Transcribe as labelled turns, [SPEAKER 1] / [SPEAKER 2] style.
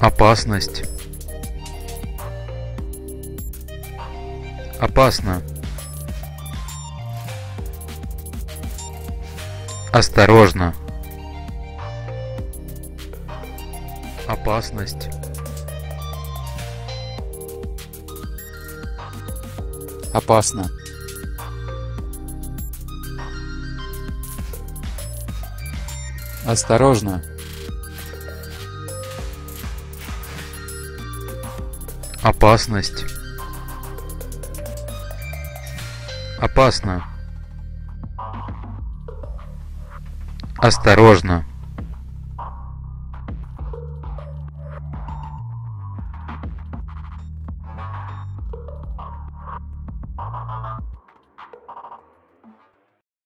[SPEAKER 1] Опасность. Опасно. Осторожно. Опасность.
[SPEAKER 2] Опасно. Осторожно.
[SPEAKER 1] Опасность. Опасно. Осторожно.